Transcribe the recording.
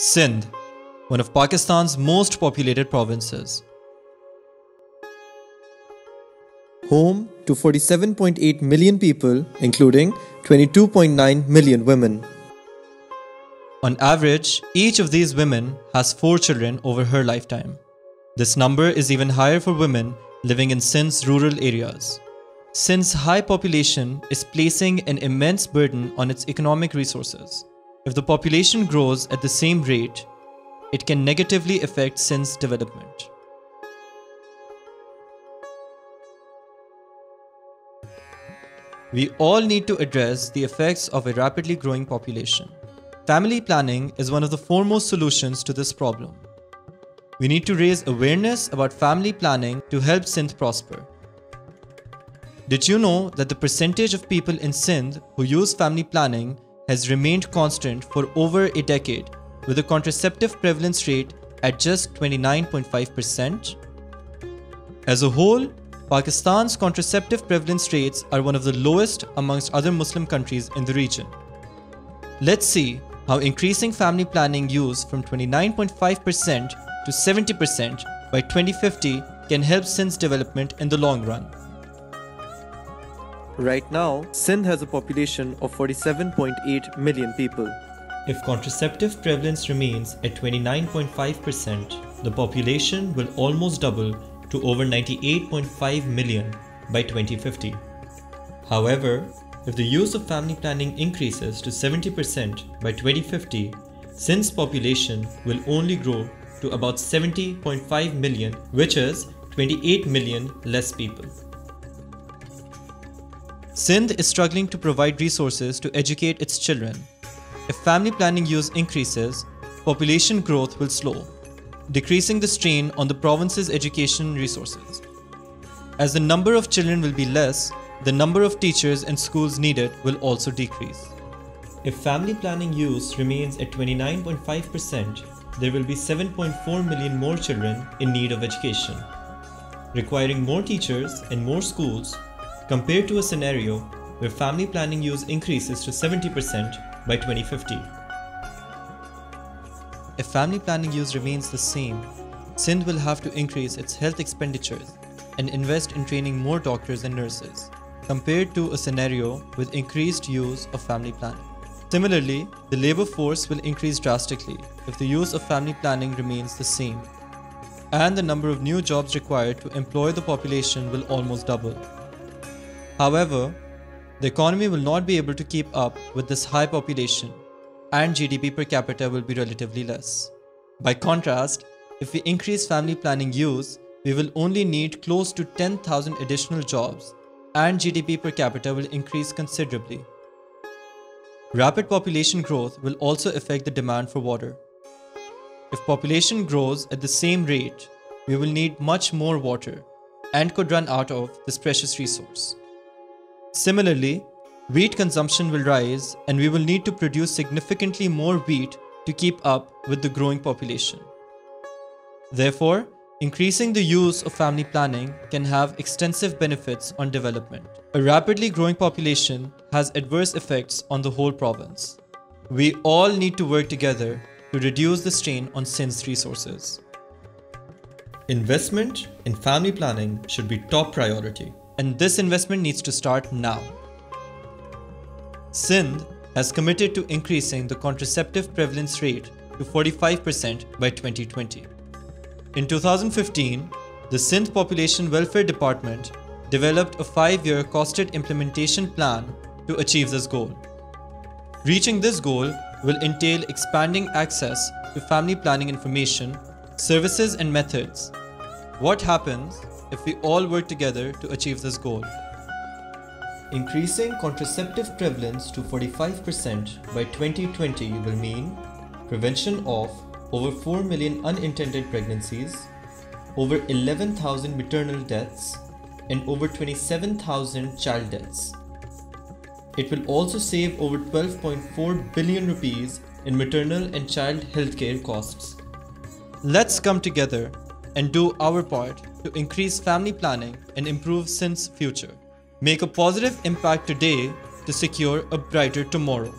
Sindh, one of Pakistan's most populated provinces. Home to 47.8 million people, including 22.9 million women. On average, each of these women has four children over her lifetime. This number is even higher for women living in Sindh's rural areas. Sindh's high population is placing an immense burden on its economic resources. If the population grows at the same rate, it can negatively affect Sindh's development. We all need to address the effects of a rapidly growing population. Family planning is one of the foremost solutions to this problem. We need to raise awareness about family planning to help Sindh prosper. Did you know that the percentage of people in Sindh who use family planning has remained constant for over a decade, with a contraceptive prevalence rate at just 29.5%. As a whole, Pakistan's contraceptive prevalence rates are one of the lowest amongst other Muslim countries in the region. Let's see how increasing family planning use from 29.5% to 70% by 2050 can help Sindh's development in the long run. Right now, Sindh has a population of 47.8 million people. If contraceptive prevalence remains at 29.5%, the population will almost double to over 98.5 million by 2050. However, if the use of family planning increases to 70% by 2050, Sindh's population will only grow to about 70.5 million, which is 28 million less people. Sindh is struggling to provide resources to educate its children. If family planning use increases, population growth will slow, decreasing the strain on the province's education resources. As the number of children will be less, the number of teachers and schools needed will also decrease. If family planning use remains at 29.5%, there will be 7.4 million more children in need of education, requiring more teachers and more schools compared to a scenario where family planning use increases to 70% by 2050. If family planning use remains the same, Sindh will have to increase its health expenditures and invest in training more doctors and nurses, compared to a scenario with increased use of family planning. Similarly, the labor force will increase drastically if the use of family planning remains the same, and the number of new jobs required to employ the population will almost double. However, the economy will not be able to keep up with this high population and GDP per capita will be relatively less. By contrast, if we increase family planning use, we will only need close to 10,000 additional jobs and GDP per capita will increase considerably. Rapid population growth will also affect the demand for water. If population grows at the same rate, we will need much more water and could run out of this precious resource. Similarly, wheat consumption will rise and we will need to produce significantly more wheat to keep up with the growing population. Therefore, increasing the use of family planning can have extensive benefits on development. A rapidly growing population has adverse effects on the whole province. We all need to work together to reduce the strain on Sindh's resources. Investment in family planning should be top priority and this investment needs to start now. Sindh has committed to increasing the contraceptive prevalence rate to 45% by 2020. In 2015, the Sindh Population Welfare Department developed a five year costed implementation plan to achieve this goal. Reaching this goal will entail expanding access to family planning information, services, and methods. What happens if we all work together to achieve this goal. Increasing contraceptive prevalence to 45% by 2020 will mean prevention of over 4 million unintended pregnancies, over 11,000 maternal deaths, and over 27,000 child deaths. It will also save over 12.4 billion rupees in maternal and child healthcare costs. Let's come together and do our part to increase family planning and improve Sindh's future. Make a positive impact today to secure a brighter tomorrow.